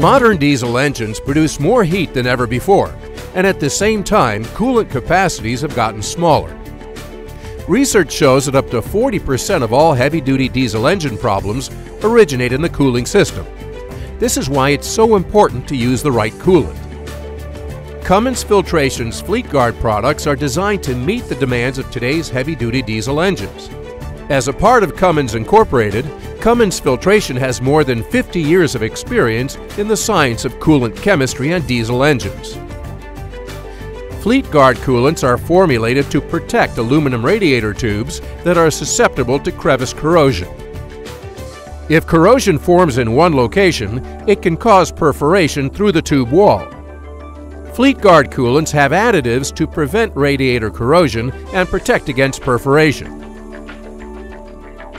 Modern diesel engines produce more heat than ever before, and at the same time, coolant capacities have gotten smaller. Research shows that up to 40% of all heavy-duty diesel engine problems originate in the cooling system. This is why it's so important to use the right coolant. Cummins Filtration's FleetGuard products are designed to meet the demands of today's heavy-duty diesel engines. As a part of Cummins Incorporated, Cummins Filtration has more than 50 years of experience in the science of coolant chemistry and diesel engines. FleetGuard coolants are formulated to protect aluminum radiator tubes that are susceptible to crevice corrosion. If corrosion forms in one location, it can cause perforation through the tube wall. FleetGuard coolants have additives to prevent radiator corrosion and protect against perforation.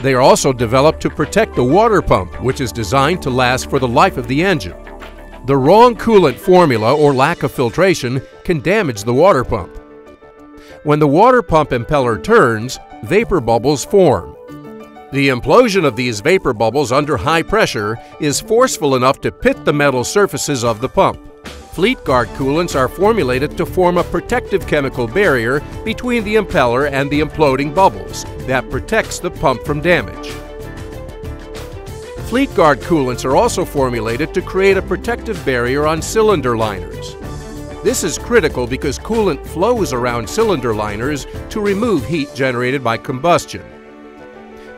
They are also developed to protect the water pump, which is designed to last for the life of the engine. The wrong coolant formula or lack of filtration can damage the water pump. When the water pump impeller turns, vapor bubbles form. The implosion of these vapor bubbles under high pressure is forceful enough to pit the metal surfaces of the pump. FleetGuard coolants are formulated to form a protective chemical barrier between the impeller and the imploding bubbles that protects the pump from damage. FleetGuard coolants are also formulated to create a protective barrier on cylinder liners. This is critical because coolant flows around cylinder liners to remove heat generated by combustion.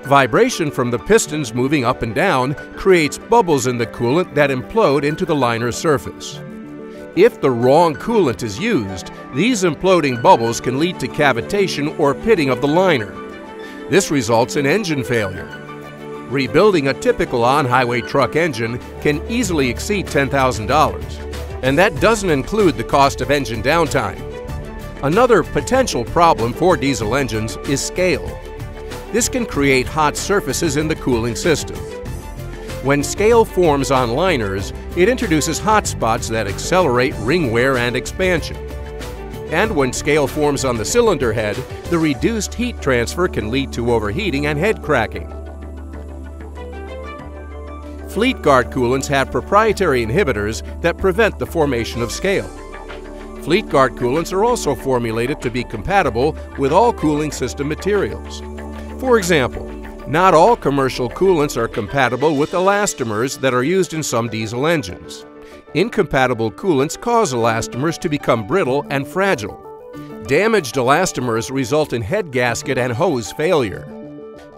Vibration from the pistons moving up and down creates bubbles in the coolant that implode into the liner's surface. If the wrong coolant is used, these imploding bubbles can lead to cavitation or pitting of the liner. This results in engine failure. Rebuilding a typical on-highway truck engine can easily exceed $10,000, and that doesn't include the cost of engine downtime. Another potential problem for diesel engines is scale. This can create hot surfaces in the cooling system. When scale forms on liners, it introduces hot spots that accelerate ring wear and expansion. And when scale forms on the cylinder head, the reduced heat transfer can lead to overheating and head cracking. FleetGuard coolants have proprietary inhibitors that prevent the formation of scale. FleetGuard coolants are also formulated to be compatible with all cooling system materials. For example, not all commercial coolants are compatible with elastomers that are used in some diesel engines. Incompatible coolants cause elastomers to become brittle and fragile. Damaged elastomers result in head gasket and hose failure.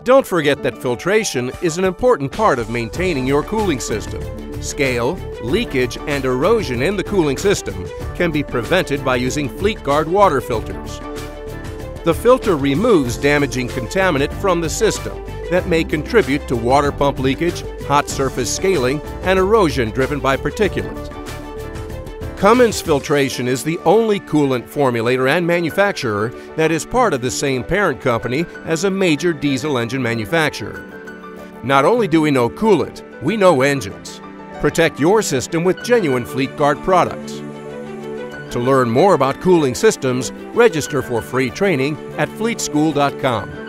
Don't forget that filtration is an important part of maintaining your cooling system. Scale, leakage, and erosion in the cooling system can be prevented by using FleetGuard water filters. The filter removes damaging contaminant from the system that may contribute to water pump leakage, hot surface scaling, and erosion driven by particulates. Cummins Filtration is the only coolant formulator and manufacturer that is part of the same parent company as a major diesel engine manufacturer. Not only do we know coolant, we know engines. Protect your system with genuine FleetGuard products. To learn more about cooling systems, register for free training at fleetschool.com.